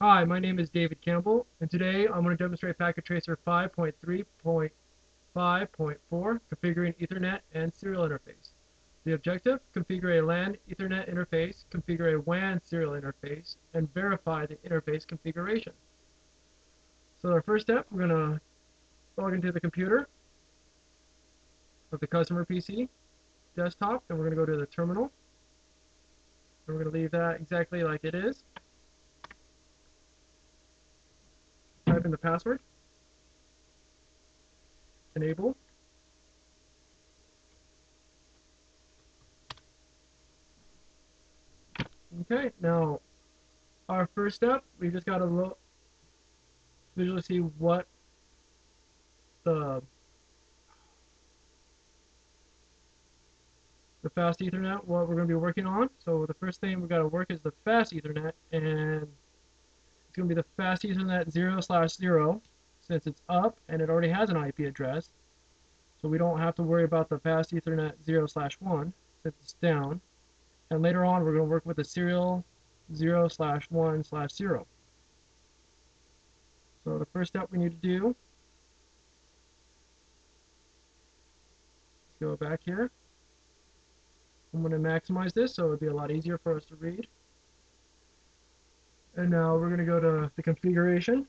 Hi, my name is David Campbell, and today I'm going to demonstrate Packet Tracer 5.3.5.4, configuring Ethernet and serial interface. The objective, configure a LAN Ethernet interface, configure a WAN serial interface, and verify the interface configuration. So our first step, we're going to log into the computer of the customer PC, desktop, and we're going to go to the terminal. And we're going to leave that exactly like it is. type in the password, enable, okay, now our first step, we just got to look, visually see what the the fast ethernet what we're going to be working on. So the first thing we got to work is the fast ethernet and going to be the fastest fast Ethernet 0 slash 0 since it's up and it already has an IP address. So we don't have to worry about the fast Ethernet 0 slash 1 since it's down. And later on we're going to work with the serial 0 slash 1 slash 0. So the first step we need to do go back here. I'm going to maximize this so it would be a lot easier for us to read. And now we're going to go to the configuration,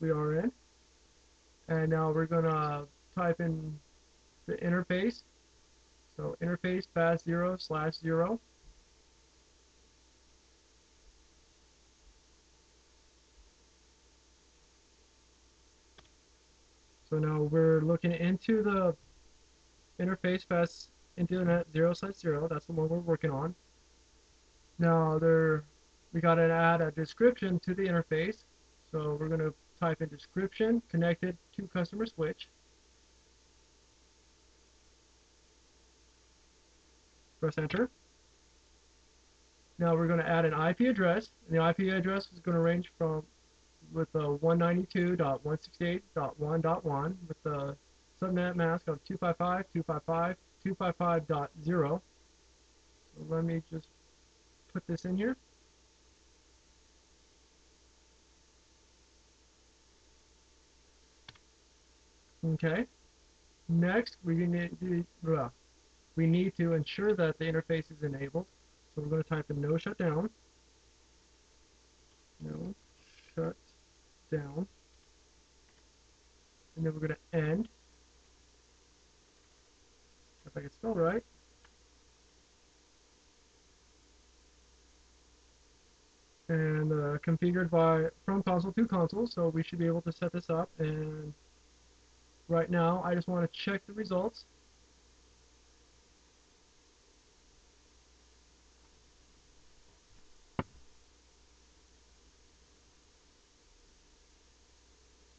we are in. And now we're going to type in the interface. So interface fast 0 slash 0. So now we're looking into the interface fast Ethernet 0 slash 0. That's the one we're working on. Now there, we got to add a description to the interface. So we're going to type in description connected to customer switch. Press enter. Now we're going to add an IP address, and the IP address is going to range from with a 192.168.1.1 with the subnet mask of 255.255.255.0. So let me just put this in here. Okay. Next, we need to, we need to ensure that the interface is enabled. So we're going to type in no shutdown. No shut down. And then we're going to end. If I can spell right. And uh, configured by from console to console so we should be able to set this up and right now I just want to check the results.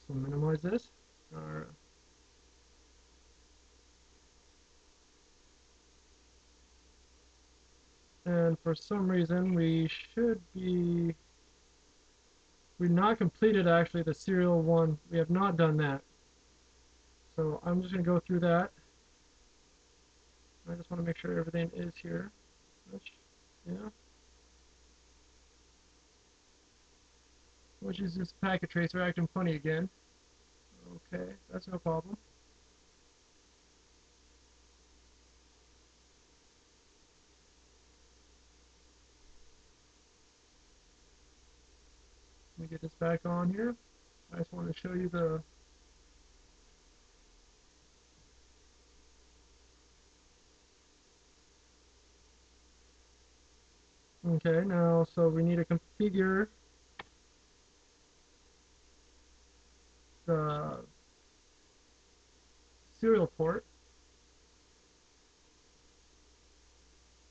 So minimize this and for some reason we should be we've not completed actually the serial one. We have not done that. So I'm just gonna go through that. I just want to make sure everything is here. Which yeah. Which is this packet tracer acting funny again. Okay that's no problem get this back on here. I just want to show you the Okay, now so we need to configure the serial port,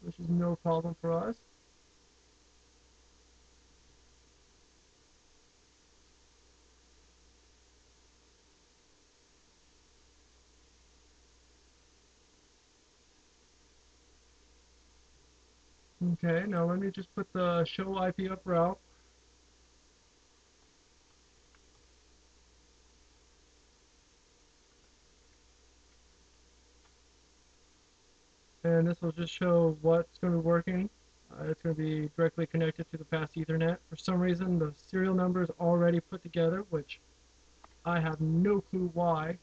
which is no problem for us. Okay, now let me just put the show IP up route. And this will just show what's going to be working Uh, it's going to be directly connected to the fast Ethernet. For some reason, the serial number is already put together, which I have no clue why.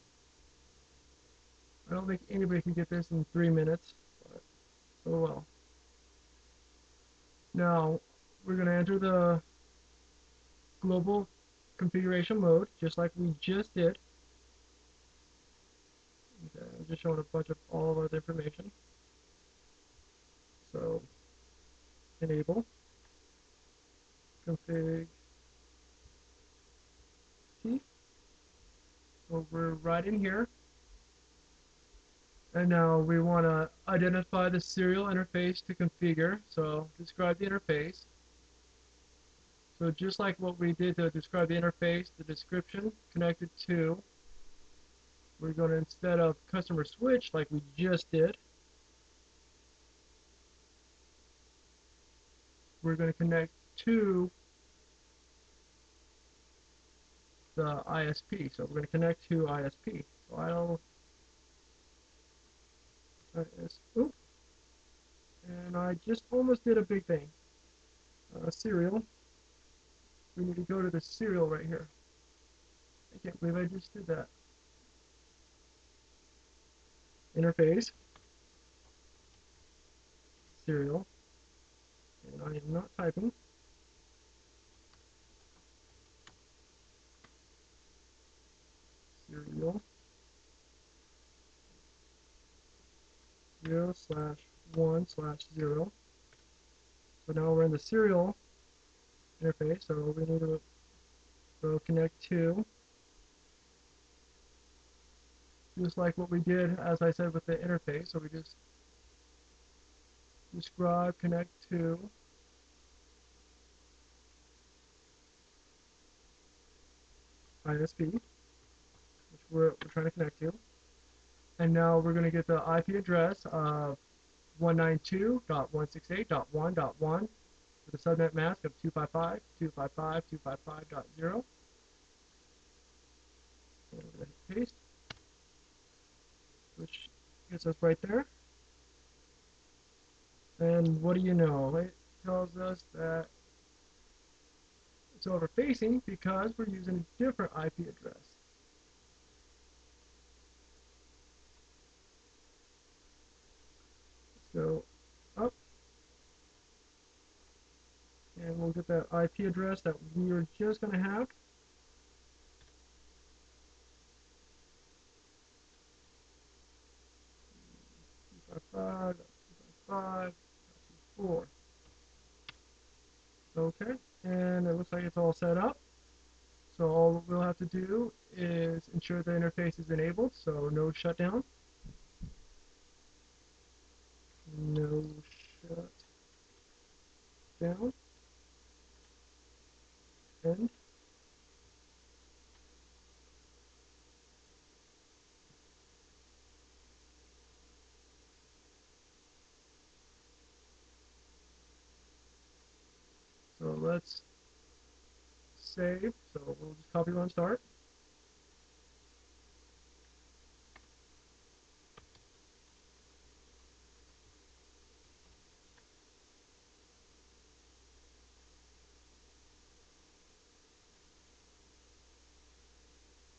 I don't think anybody can get this in three minutes, but oh well. Now, we're going to enter the global configuration mode, just like we just did. Okay, I'm just showing a bunch of all of our information. So, enable config T. So we're right in here. And now we want to identify the serial interface to configure. So describe the interface. So just like what we did to describe the interface, the description connected to, we're going to, instead of customer switch like we just did, we're going to connect to the ISP. So we're going to connect to ISP. So I'll IS, oop, and I just almost did a big thing. Uh, serial. We need to go to the serial right here. I can't believe I just did that. Interface. Serial and I am not typing. Serial 0 slash 1 slash 0. So now we're in the serial interface, so we need to go connect to just like what we did as I said with the interface, so we just describe connect to ISP, which we're, we're trying to connect to. And now we're going to get the IP address of 192.168.1.1 with a subnet mask of 255.255.255.0. So we're paste, which gets us right there. And what do you know? It tells us that it's over facing because we're using a different IP address. Go up. And we'll get that IP address that we were just going to have. Five, five, four. Okay, and it looks like it's all set up. So all we'll have to do is ensure the interface is enabled, so no shutdown. No shut down. End. So let's save. So we'll just copy run start.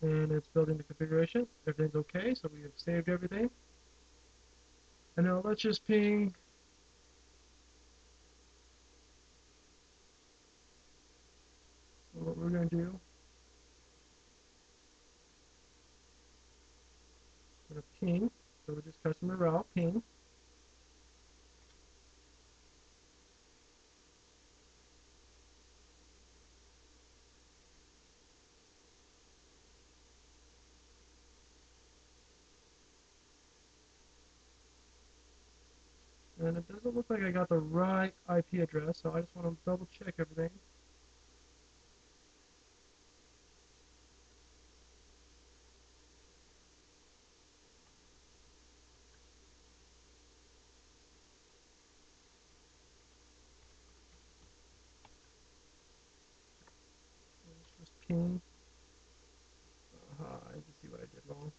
And it's building the configuration. Everything's okay, so we have saved everything. And now let's just ping what we're going to do, going to ping, so we're just customer route ping. And it doesn't look like I got the right IP address, so I just want to double check everything. Uh -huh, I can see what I did wrong.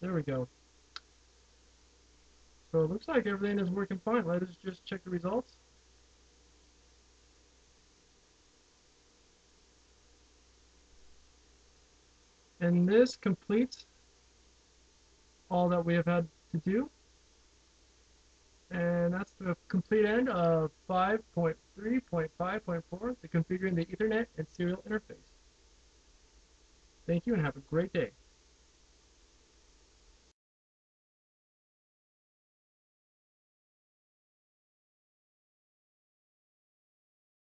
There we go. So it looks like everything is working fine. Let us just check the results. And this completes all that we have had to do. And that's the complete end of 5.3.5.4, the configuring the Ethernet and serial interface. Thank you and have a great day.